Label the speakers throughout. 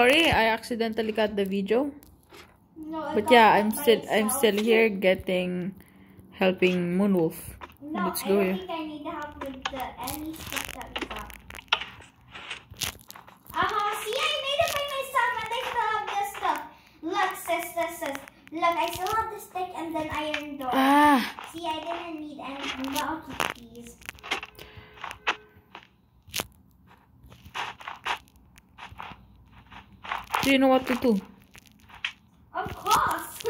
Speaker 1: Sorry, I accidentally cut the video.
Speaker 2: No,
Speaker 1: But yeah, I'm still I'm still here getting helping Moonwolf.
Speaker 2: No,
Speaker 1: Let's go
Speaker 2: don't
Speaker 1: here.
Speaker 2: I need help with the any stuff that we got. See, I made it by myself and I still have this stuff. Look, sis, sis, sis. Look, I still have the stick and then iron door.
Speaker 1: Ah,
Speaker 2: See, I didn't need any lucky keys.
Speaker 1: Do you know what to do?
Speaker 2: Of course.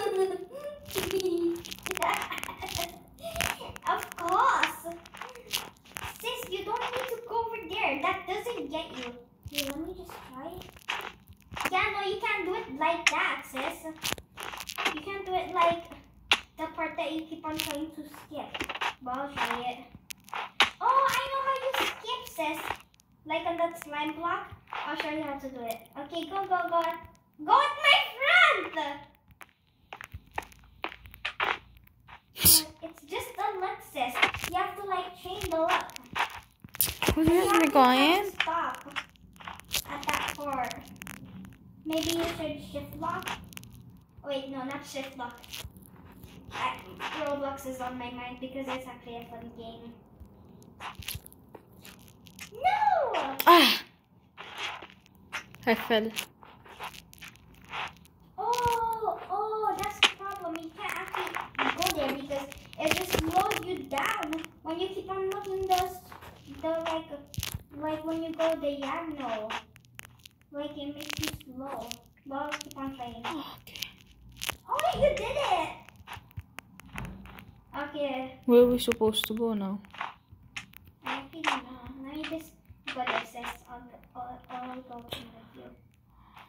Speaker 2: of course. Sis, you don't need to go over there. That doesn't get you. Here, let me just try it. Yeah, no, you can't do it like that, sis. You can't do it like the part that you keep on trying to skip. Well, I'll try it. Oh, I know how you skip, sis. Like on that slime block. I'll show you how to do it. Okay, go, go, go. Go with my friend! It's just a luck. You have to like chain the luck.
Speaker 1: Who's
Speaker 2: You
Speaker 1: this
Speaker 2: have
Speaker 1: me
Speaker 2: to
Speaker 1: going?
Speaker 2: Stop at that part. Maybe you should shift lock. Wait, no, not shift lock. I, Roblox is on my mind because it's actually a fun game. No!
Speaker 1: Ah, I fell.
Speaker 2: Oh, oh, that's the problem. You can't actually go there because it just slows you down when you keep on looking the, the like, like when you go the diagonal. Like it makes you slow. But I'll keep on trying.
Speaker 1: Oh, okay.
Speaker 2: Oh, you did it! Okay,
Speaker 1: Where are we supposed to go now?
Speaker 2: I think no. Let me just go this. sis. I'll, I'll, I'll go with you.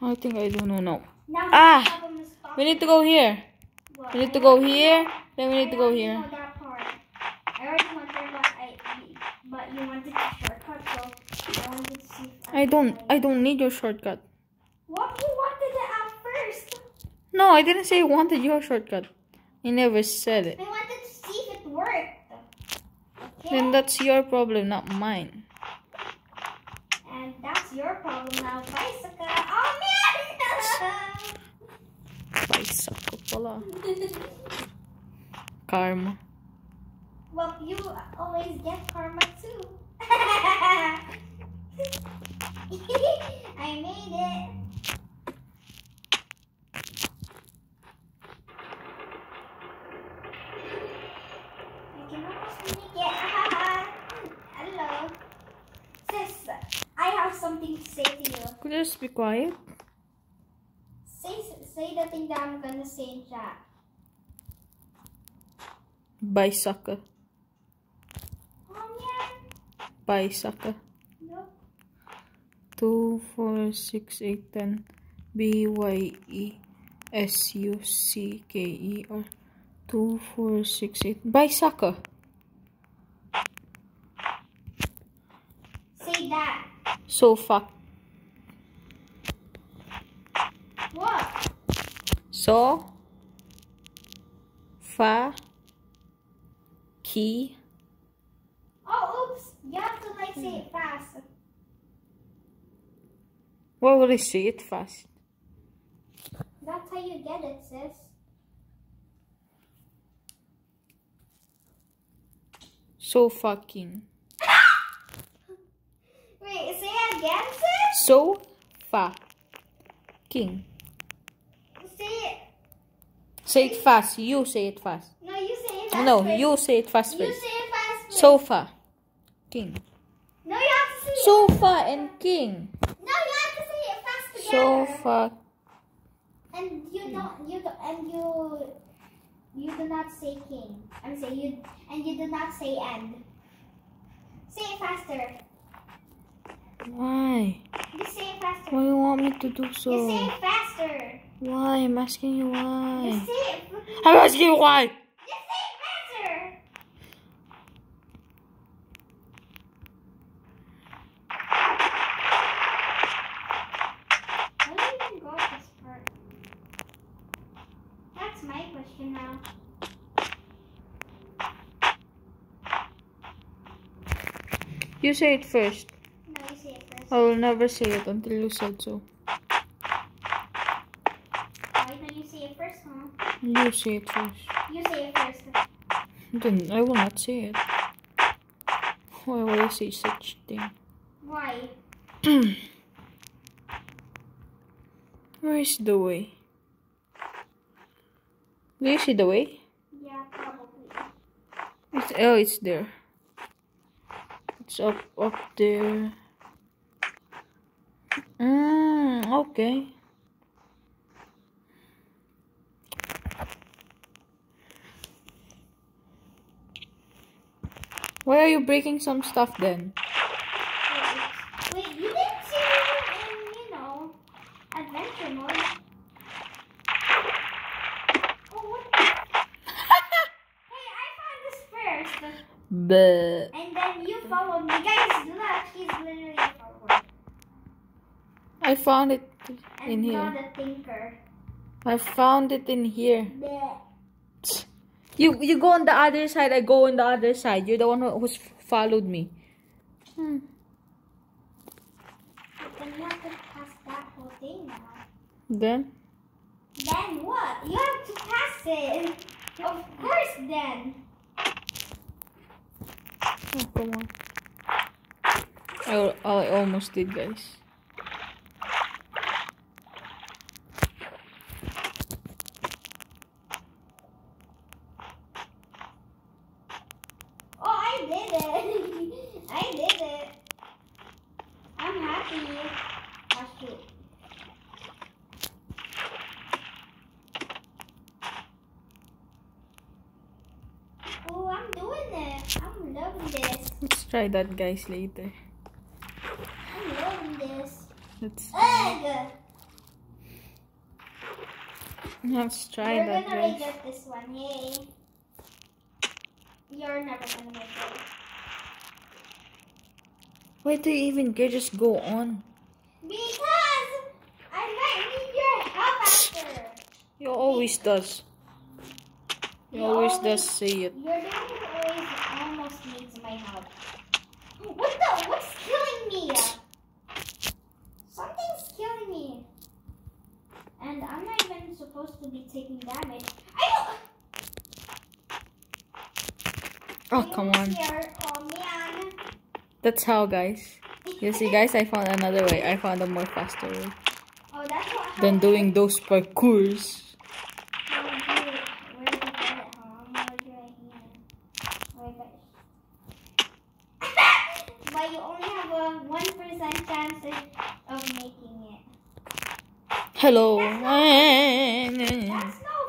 Speaker 1: I think I don't know now.
Speaker 2: Now
Speaker 1: Ah,
Speaker 2: the problem is
Speaker 1: We need to go here.
Speaker 2: What?
Speaker 1: We need to go here. Then we need to go here.
Speaker 2: I already went there, but I, but you wanted the shortcut, so I wanted to see. If
Speaker 1: I don't. I don't need your shortcut.
Speaker 2: What you wanted it at first?
Speaker 1: No, I didn't say I wanted your shortcut. I never said it.
Speaker 2: I wanted to see if it worked. Okay.
Speaker 1: Then that's your problem, not mine.
Speaker 2: and that's your problem now, bicycle. Oh man!
Speaker 1: Bicycle pala. Karma.
Speaker 2: well, you always get karma too. I made it. I can almost make it. Hello. Sis, I have something to say to you.
Speaker 1: Could you just be quiet?
Speaker 2: Say, the thing that I'm gonna say in chat.
Speaker 1: Bicycle.
Speaker 2: Oh man.
Speaker 1: Bicycle.
Speaker 2: Nope.
Speaker 1: Two, four, six, eight, ten. B Y E S U C K E R. Two, four, six, eight. Bicycle.
Speaker 2: Say that.
Speaker 1: So fuck.
Speaker 2: What?
Speaker 1: So. Fa. Ki.
Speaker 2: Oh, oops. You have to like say it fast.
Speaker 1: Why would I say it fast?
Speaker 2: That's how you get it, sis.
Speaker 1: So fucking.
Speaker 2: Wait, say it again, sis?
Speaker 1: So fucking.
Speaker 2: Say it.
Speaker 1: Fast. You say it fast.
Speaker 2: No, you say it fast.
Speaker 1: No,
Speaker 2: first.
Speaker 1: you say it fast
Speaker 2: You
Speaker 1: first.
Speaker 2: say it fast. first.
Speaker 1: Sofa. King.
Speaker 2: No, you have to say it.
Speaker 1: Sofa and king.
Speaker 2: No, you have to say it fast together.
Speaker 1: Sofa.
Speaker 2: And you don't. You don't. And you. You do not say king. I'm saying you. And you do not say end. Say it faster.
Speaker 1: Why?
Speaker 2: You say it faster.
Speaker 1: Why do you want me to do so?
Speaker 2: You say it faster.
Speaker 1: Why? I'm asking you why. I'm asking you why.
Speaker 2: You say it faster. How do you even got this part? That's my question now.
Speaker 1: You say it first.
Speaker 2: No, you say it first.
Speaker 1: I will never say it until you said so.
Speaker 2: it first, huh?
Speaker 1: You say it first.
Speaker 2: You say it first.
Speaker 1: Then I will not see it. Why would I see such thing?
Speaker 2: Why?
Speaker 1: Where is the way? Do you see the way?
Speaker 2: Yeah, probably.
Speaker 1: It's oh, it's there. It's up up there. Mm, okay. Why are you breaking some stuff then?
Speaker 2: Wait, wait, you didn't see in, you know, adventure mode. Oh, what the? hey, I found this first.
Speaker 1: But
Speaker 2: And then you followed me. Guys, look, he's literally a.
Speaker 1: I found it
Speaker 2: And
Speaker 1: in here. I found it in here.
Speaker 2: Bleh.
Speaker 1: You you go on the other side. I go on the other side. You're the one who, who's followed me. Hmm.
Speaker 2: Then you have to pass that whole thing now.
Speaker 1: Then
Speaker 2: Then what? You have to pass it. Of course, then.
Speaker 1: oh, come on. I, I almost did, guys.
Speaker 2: Oh, I did it. I did it. I'm happy. Oh, shoot. Oh, I'm doing it. I'm loving this.
Speaker 1: Let's try that, guys, later.
Speaker 2: I'm loving this.
Speaker 1: Let's
Speaker 2: Ugh.
Speaker 1: let's try
Speaker 2: You're
Speaker 1: that,
Speaker 2: gonna
Speaker 1: guys.
Speaker 2: regret this one. Yay. You're never gonna make it.
Speaker 1: Why do you even care? Just go on.
Speaker 2: Because I might need your help after.
Speaker 1: You always does. You
Speaker 2: You
Speaker 1: always
Speaker 2: always-
Speaker 1: does say it.
Speaker 2: Your dad always almost needs my help. What the? What's killing me? Something's killing me. And I'm not even supposed to be taking damage. I don't.
Speaker 1: Oh, come on.
Speaker 2: Oh.
Speaker 1: That's how, guys. You see, guys, I found another way. I found a more faster way
Speaker 2: Oh, that's what.
Speaker 1: than doing those parkours.
Speaker 2: how I do it. Where did you get it, huh? I'm gonna do it here. Wait, guys. but you only have a one percent chance of making it.
Speaker 1: Hello. One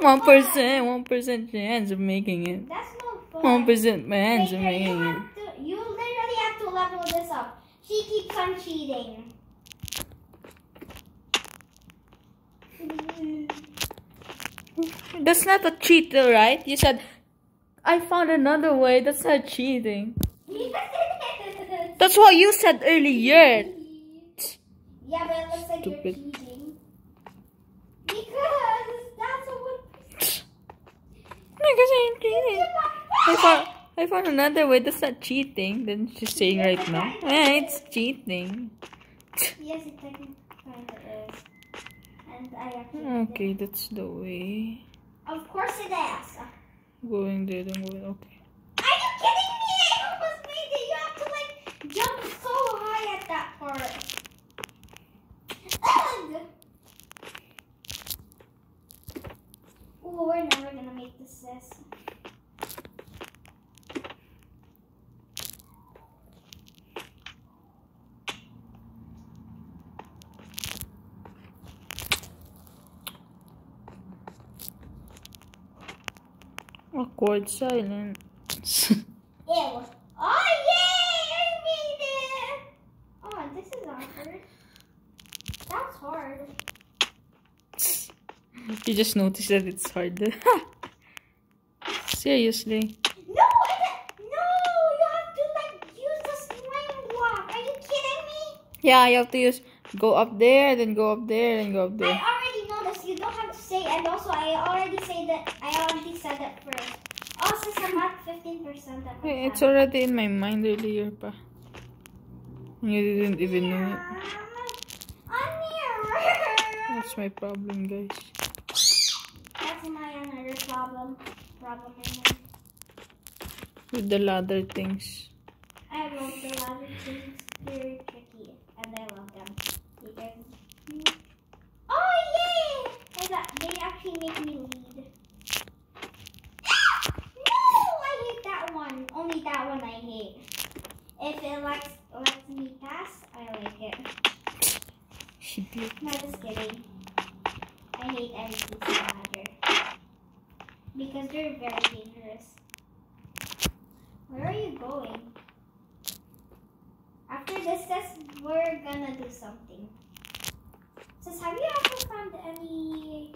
Speaker 1: one percent chance of making it.
Speaker 2: That's no fun.
Speaker 1: One percent chance of making it.
Speaker 2: to, you literally have to level this up. She keeps on cheating.
Speaker 1: That's not a cheat, though, right? You said, I found another way. That's not cheating. That's what you said earlier.
Speaker 2: Yeah, but it looks like
Speaker 1: Stupid.
Speaker 2: you're cheating. Because that's what.
Speaker 1: Because I'm cheating. I found, I found another way. That's not cheating. Then she's saying right now, Yeah, it's cheating.
Speaker 2: Yes, it technically kind of is. And I actually.
Speaker 1: Okay, that's the way.
Speaker 2: Of course it is.
Speaker 1: Going there, then going. Okay.
Speaker 2: Are you kidding me? I almost made it. You have to like jump so high at that part. Ugh. Ooh, we're never gonna make this, sis.
Speaker 1: Awkward silence.
Speaker 2: Ew. Oh, yay! I made it! Oh, this is awkward. That's hard.
Speaker 1: you just noticed that it's hard. Seriously.
Speaker 2: No, no! You have to like use the slime block. Are you kidding me?
Speaker 1: Yeah, you have to use go up there, then go up there, then go up there.
Speaker 2: I already know this. You don't have to say. And also, I already say that. I already said that first. Also, I'm at fifteen percent
Speaker 1: Hey, it's already in my mind earlier pa. You didn't even know it. That's my problem, guys.
Speaker 2: That's my another problem. Problem
Speaker 1: With the ladder things.
Speaker 2: I love the ladder things. Very tricky, and I love them because. Oh yay! I got, they actually make me lead. No, I hate that one. Only that one I hate. If it lets lets me pass, I like it.
Speaker 1: She did.
Speaker 2: No, just kidding. I hate everything ladder. Because they're very dangerous. Where are you going? After this test, we're gonna do something. Says, have you ever found any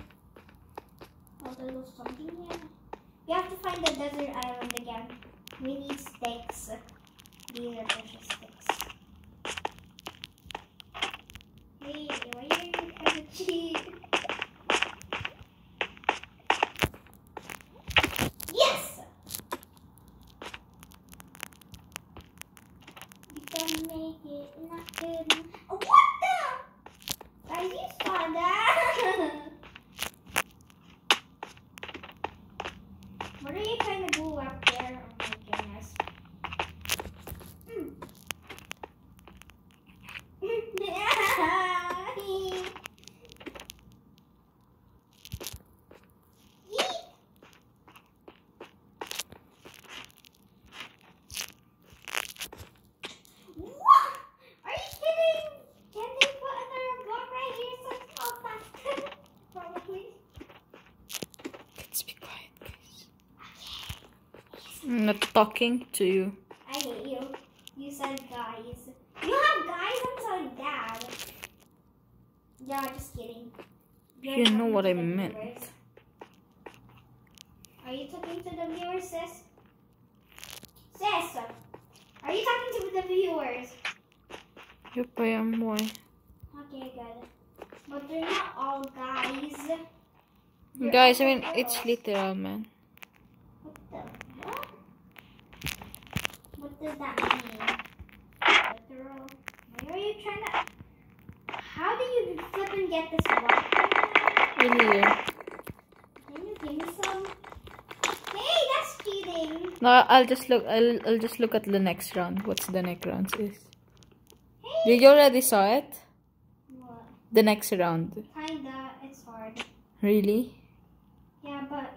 Speaker 2: other little something here? You have to find the desert island again. We need sticks. These are precious sticks. Hey, why are you trying to cheat? Yes! You can make it not good. Oh, what the? Guys, you saw that? what are you trying to do up there? Oh my goodness. Hmm. yeah. Yeet. What? Are you kidding? Can they put another block right here so it's all faster? Probably.
Speaker 1: Let's be quiet, guys. I'm not talking to you.
Speaker 2: I hate you. You said guys. You have guys? I'm dad. Yeah, just kidding. You're
Speaker 1: You know what I meant.
Speaker 2: viewers. Are you talking to the viewers, sis? Sis! Are you talking to the viewers?
Speaker 1: Yep, I am. Why?
Speaker 2: Okay, good. But they're not all guys. They're
Speaker 1: Guys, I mean, it's literal, man.
Speaker 2: What the what? What does that mean? Why are you trying to? How do you flip and get this block?
Speaker 1: Really?
Speaker 2: Can you give me some? Hey, that's cheating.
Speaker 1: No, I'll just look. I'll, I'll just look at the next round. What's the next round is?
Speaker 2: Hey.
Speaker 1: Did you already saw it?
Speaker 2: What?
Speaker 1: The next round.
Speaker 2: Kinda. It's hard.
Speaker 1: Really?
Speaker 2: Yeah, but.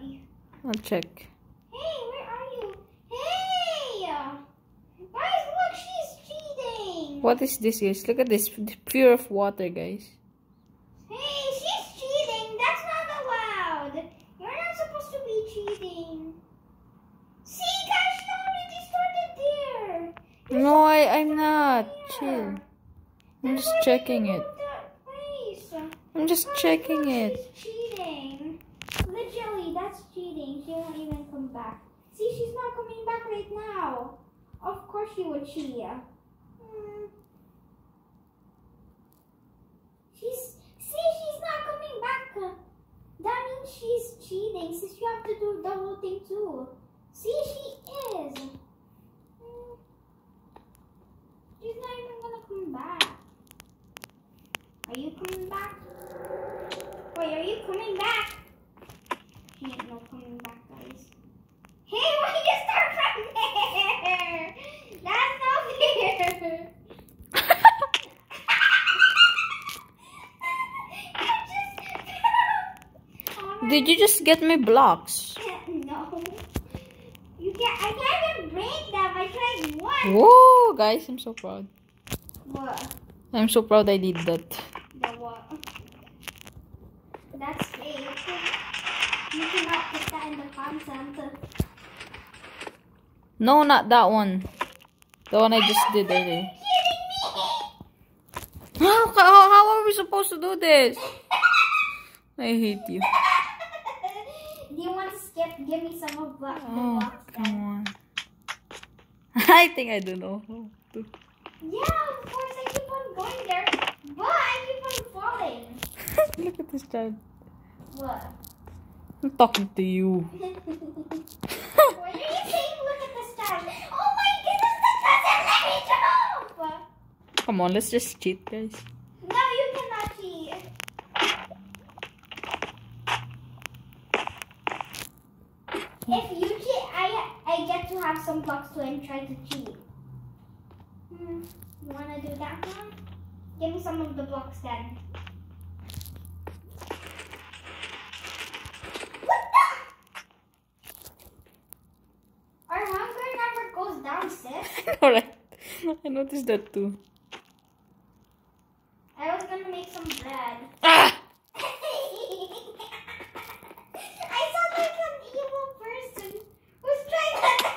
Speaker 1: I'll check.
Speaker 2: Hey, where are you? Hey! Guys, look, she's cheating.
Speaker 1: What is this, guys? Look at this. Pure of water, guys.
Speaker 2: Hey, she's cheating. That's not allowed. You're not supposed to be cheating. See, guys, she already started there. You're
Speaker 1: No, I, I'm not. Chill. I'm just checking it.
Speaker 2: move that place?
Speaker 1: I'm just
Speaker 2: Guys,
Speaker 1: checking it.
Speaker 2: She's cheating. Literally, that's cheating. She won't even come back. See, she's not coming back right now. Of course she would cheat. Hmm. She's see, she's not coming back. That means she's cheating. Since you have to do the whole thing too. See, she is. Hmm. She's not even gonna come back. Are you coming back? Wait, are you coming back? She ain't no coming back, guys. Hey, why you start from there? That's not fair.
Speaker 1: Did you just get me blocks?
Speaker 2: No. You can't. I can't even break them. I tried once.
Speaker 1: Whoa, guys, I'm so proud.
Speaker 2: What?
Speaker 1: I'm so proud I did that.
Speaker 2: The what? That's fake. You cannot put that in the content.
Speaker 1: No, not that one. The one I just did earlier.
Speaker 2: kidding me?
Speaker 1: How, how, how are we supposed to do this? I hate you.
Speaker 2: Do you want to skip? Give me some of the, the
Speaker 1: Oh,
Speaker 2: blocks then.
Speaker 1: come on. I think I don't know how to.
Speaker 2: Yeah, of course. I keep on going there, but I keep on falling.
Speaker 1: Look at this child.
Speaker 2: What?
Speaker 1: I'm talking to you.
Speaker 2: what are you saying? Look at this. Oh my goodness, that doesn't let me jump.
Speaker 1: Come on, let's just cheat, guys.
Speaker 2: No, you cannot cheat. If you cheat, I I get to have some blocks too and try to cheat. Hmm. You wanna do that one? Give me some of the blocks then. What the? Our hunger never goes down, sis.
Speaker 1: Alright. I noticed that too.
Speaker 2: I was gonna make some bread.
Speaker 1: Ah!
Speaker 2: I sound like an evil person who's trying to.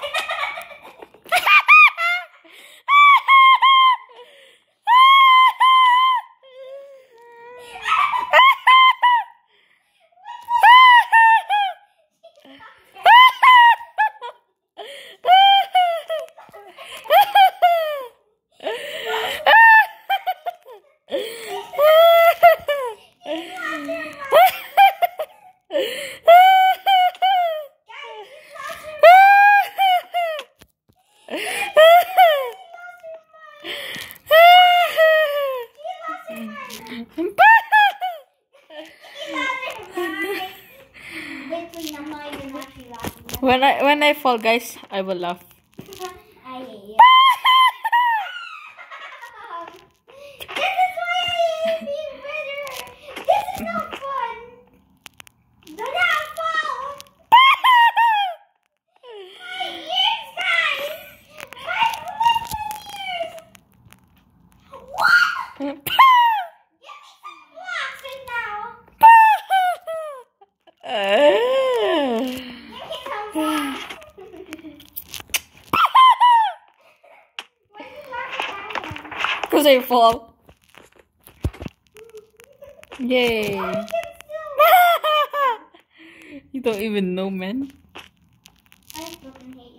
Speaker 2: Literally, I'm not even actually laughing.
Speaker 1: When I fall, guys, I will laugh.
Speaker 2: I uh hate you. this is why I hate being better. This is no fun. Do not fall. My ears, guys. My little ears. What? Give me some blocks right now. Give me some blocks. Why are you laughing him?
Speaker 1: Fall. Yay.
Speaker 2: You can still
Speaker 1: you don't even know, man.
Speaker 2: I fucking hate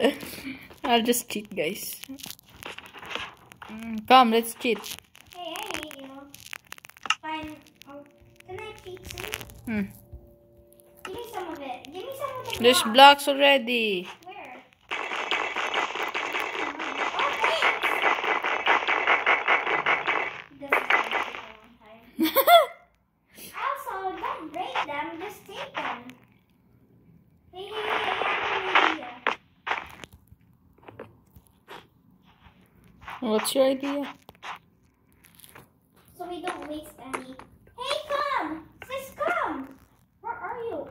Speaker 2: you.
Speaker 1: I'll just cheat, guys. Mm, Come, let's cheat.
Speaker 2: Hey, I hate you. Fine. Oh, can I cheat too?
Speaker 1: Hmm.
Speaker 2: Give me some of it. Give me some of the
Speaker 1: There's
Speaker 2: blocks.
Speaker 1: blocks already.
Speaker 2: Where? Oh, thanks. This is gonna take a long time. Also, don't break them. Just take them. Hey, hey, hey, I have an idea.
Speaker 1: What's your idea?
Speaker 2: So we don't waste any. Hey, come! Sis, come! Where are you?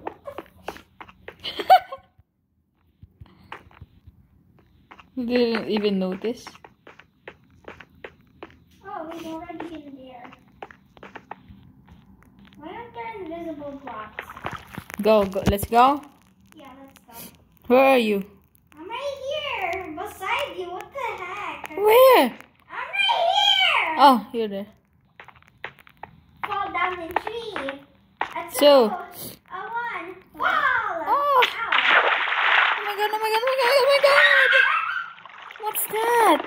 Speaker 1: You didn't even notice.
Speaker 2: Oh, we've already been there. Why aren't there invisible blocks?
Speaker 1: Go, go. Let's go.
Speaker 2: Yeah, let's go.
Speaker 1: Where are you?
Speaker 2: I'm right here, beside you. What the heck?
Speaker 1: Where?
Speaker 2: I'm right here!
Speaker 1: Oh, you're there.
Speaker 2: Fall down the tree. A two,
Speaker 1: So-
Speaker 2: a one, fall!
Speaker 1: Oh.
Speaker 2: Ow.
Speaker 1: Oh my god, oh my god, oh my god, oh my god! What's that?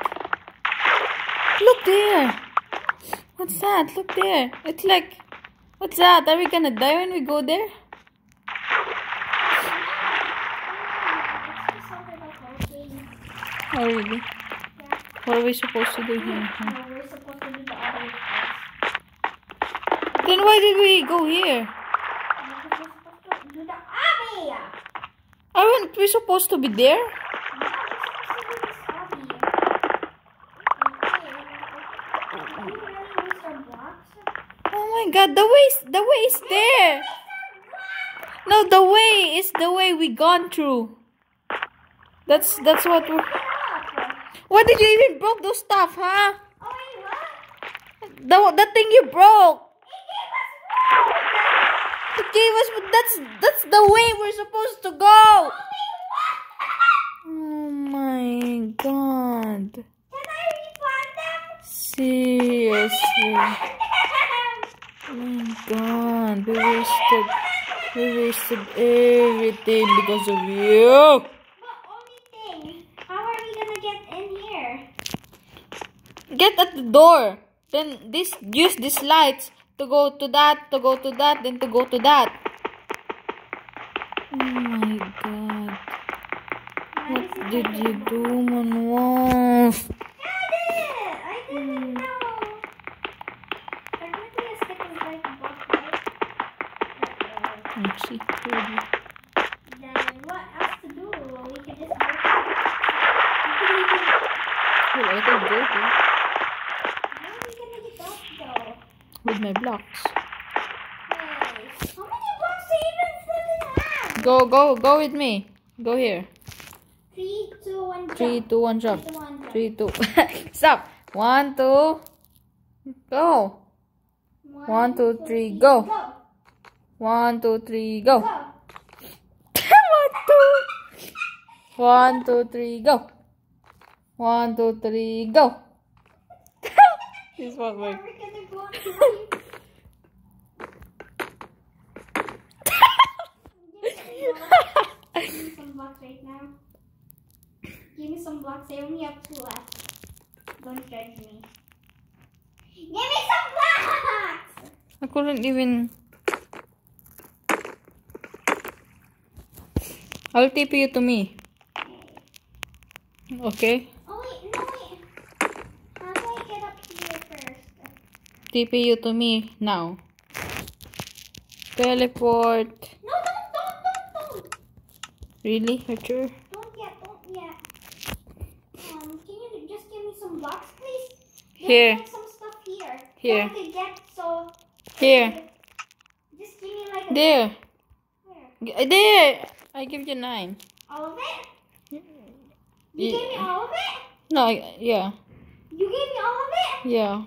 Speaker 1: Look there! What's that? Look there. It's like, what's that? Are we gonna die when we go there?
Speaker 2: Oh, it's just something like walking.
Speaker 1: Oh, really? What are we supposed to do here? huh?
Speaker 2: No, we're supposed to do the other place.
Speaker 1: Then why did we go here?
Speaker 2: Because we're supposed to do the obby.
Speaker 1: Aren't we supposed to be there? Oh my god, the way is, the way is there! No, the way is the way we gone through. That's that's what we're... Why did you even broke those stuff, huh? Oh, wait, what? The, the thing you broke! It gave us, that's, that's the way we're supposed to go! Oh my god. Seriously. Oh my god, we wasted, we wasted everything because of you.
Speaker 2: How are we gonna get in here?
Speaker 1: Get at the door. Then this, use these lights to go to that, to go to that, then to go to that. Oh my god. What did you do, Manwaf?
Speaker 2: I did it! I didn't know. Technically, a stick is like a block, right?
Speaker 1: Let's see. Maybe.
Speaker 2: Then what else to do? We can just go.
Speaker 1: Well, I can go there
Speaker 2: How are we gonna get up though?
Speaker 1: With my blocks.
Speaker 2: How many blocks do you even fucking have?
Speaker 1: Go, go, go with me. Go here.
Speaker 2: Three, two, one, jump.
Speaker 1: Three, two, one, jump.
Speaker 2: Three, two, one, jump.
Speaker 1: Three, two. Stop. One, two. Go. One, two, three, go.
Speaker 2: Go.
Speaker 1: One, two, three, go.
Speaker 2: Go.
Speaker 1: One, two. One, two, three, go. One, two, three, go. this one
Speaker 2: We're Give me some blocks right now. Give me some blocks. I only have two left. Don't judge me. Give me some blocks!
Speaker 1: I couldn't even. I'll TP you to me. Okay?
Speaker 2: Oh wait, no wait. How do I get up here first?
Speaker 1: TP you to me now. Teleport.
Speaker 2: No, don't, don't, don't, don't.
Speaker 1: Really? You?
Speaker 2: Don't yet, don't yet. Um, can you just give me some blocks, please? Just
Speaker 1: Here.
Speaker 2: Some stuff here.
Speaker 1: Here.
Speaker 2: I get so.
Speaker 1: Here.
Speaker 2: Just give me like a.
Speaker 1: There. There. I give you nine.
Speaker 2: All of it? You
Speaker 1: Ye-
Speaker 2: gave me all of it?
Speaker 1: No, I- yeah.
Speaker 2: You gave me all of it?
Speaker 1: Yeah.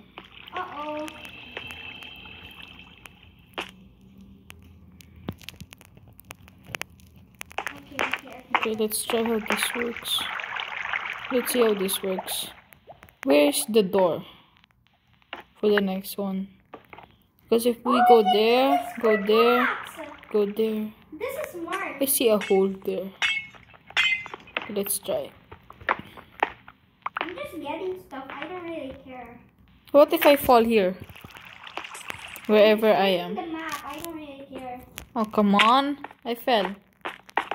Speaker 2: Okay,
Speaker 1: let's try how this works. Let's see how this works. Where's the door for the next one? Because if we go there, go there, go there.
Speaker 2: This is smart.
Speaker 1: I see a hole there. Let's try.
Speaker 2: I'm just getting stuff. I don't really care.
Speaker 1: What if I fall here? Wherever I am.
Speaker 2: I really.
Speaker 1: Oh, come on. I fell.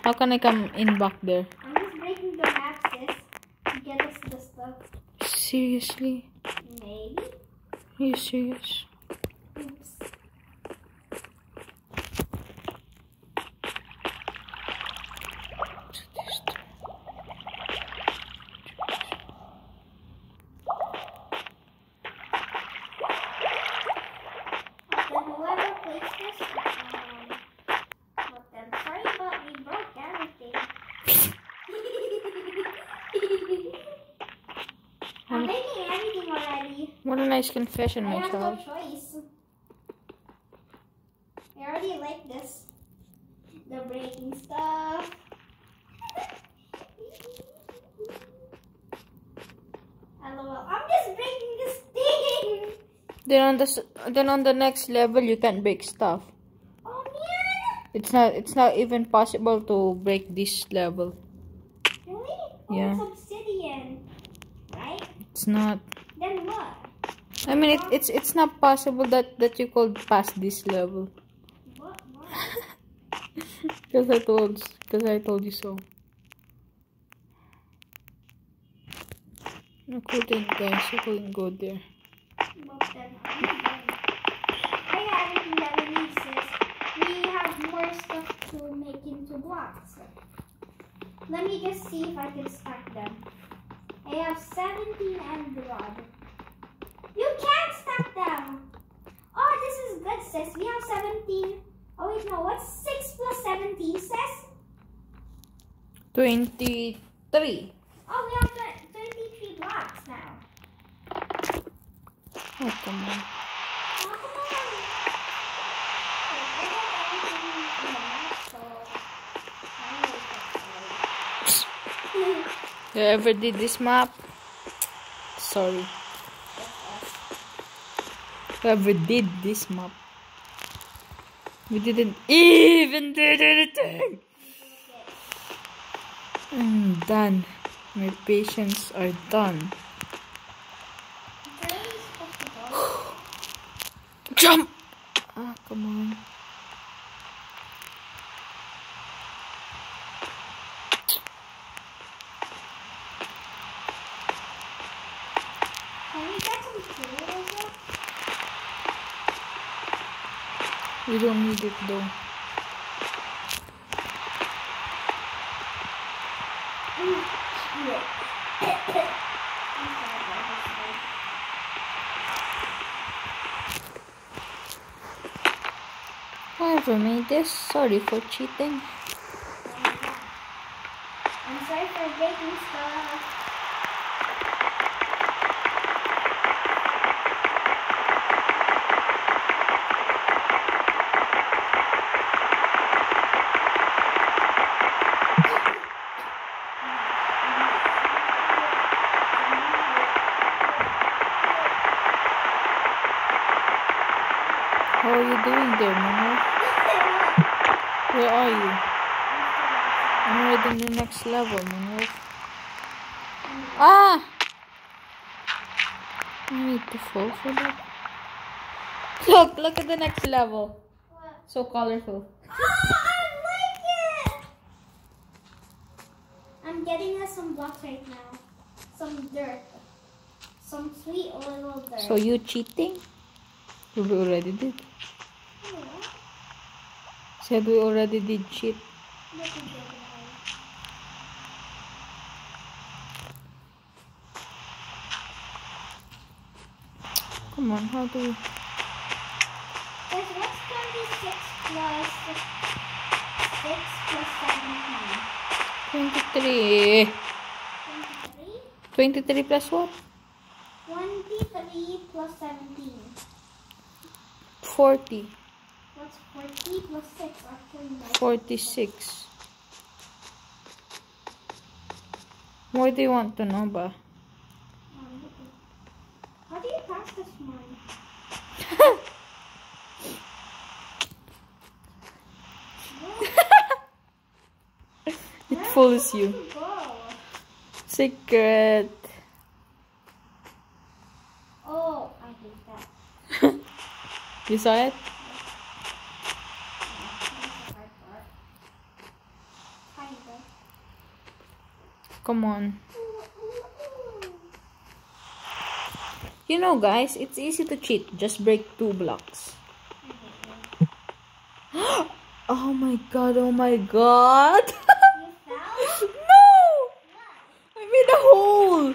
Speaker 1: How can I come in back there?
Speaker 2: I'm just breaking the map, sis. To get us the stuff.
Speaker 1: Seriously?
Speaker 2: Maybe.
Speaker 1: Are you serious?
Speaker 2: Oops.
Speaker 1: What's this?
Speaker 2: Then whoever placed this, um, but then sorry, but we broke everything. I'm hmm. making everything already.
Speaker 1: What a nice confession, my
Speaker 2: I
Speaker 1: my
Speaker 2: have no choice. I already like this. The breaking stuff. LOL. I'm just breaking this thing.
Speaker 1: Then on the then on the next level you can break stuff.
Speaker 2: Oh man.
Speaker 1: It's not it's not even possible to break this level.
Speaker 2: Really? Oh,
Speaker 1: Yeah.
Speaker 2: It's obsidian. Right?
Speaker 1: It's not.
Speaker 2: Then what?
Speaker 1: I mean it, it's it's not possible that that you could pass this level.
Speaker 2: What? What?
Speaker 1: Cause I told cause I told you so. I couldn't guys, I couldn't go there.
Speaker 2: But then I'm done. I got everything that we need, sis. We have more stuff to make into blocks. Let me just see if I can stack them. I have 17 and rod. You can't stack them! Oh, this is good, sis. We have 17. Oh, wait, no. What's 6 plus 17, sis?
Speaker 1: Twenty three.
Speaker 2: Oh, we have 23 blocks now.
Speaker 1: Oh come on.
Speaker 2: Oh, come on. Wait, I have everything in the map, so I know it's not
Speaker 1: You ever did this map? Sorry. Whoever did this map. We didn't even did anything. I'm done. My patience are done.
Speaker 2: Where are we supposed to go?
Speaker 1: Jump! Ah, come on.
Speaker 2: We
Speaker 1: don't need it though. Whoever made this, sorry for cheating.
Speaker 2: I'm sorry for breaking stuff.
Speaker 1: Next level, Mama. Ah! I need to fall for that. Look, look at the next level.
Speaker 2: What?
Speaker 1: So colorful.
Speaker 2: Oh, I like it! I'm getting us some blocks right now. Some dirt. Some sweet little dirt.
Speaker 1: So you cheating? We already did.
Speaker 2: Yeah.
Speaker 1: Said we already did cheat.
Speaker 2: Look at the other one.
Speaker 1: Come on, how do we?
Speaker 2: Guys, what's 26 plus 6 plus 17?
Speaker 1: 23.
Speaker 2: 23?
Speaker 1: 23 plus what?
Speaker 2: 23 plus 17.
Speaker 1: 40.
Speaker 2: What's 40 plus 6
Speaker 1: 46. What do you want to know ba?
Speaker 2: Um, How do you pass this one?
Speaker 1: Fools you. Secret.
Speaker 2: Oh, I hate that.
Speaker 1: You saw it? Come on. You know, guys, it's easy to cheat. Just break two blocks. oh my god, oh my god.
Speaker 2: You fell?
Speaker 1: no!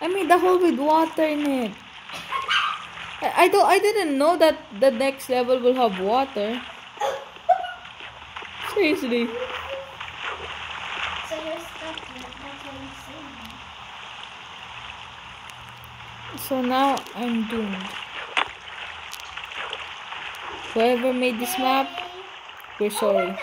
Speaker 1: I made a hole. I made a hole with water in it. I, I don't I didn't know that the next level will have water. Seriously.
Speaker 2: So you're stuck with that's what I'm saying.
Speaker 1: So now I'm doomed. Whoever made this map, we're sorry.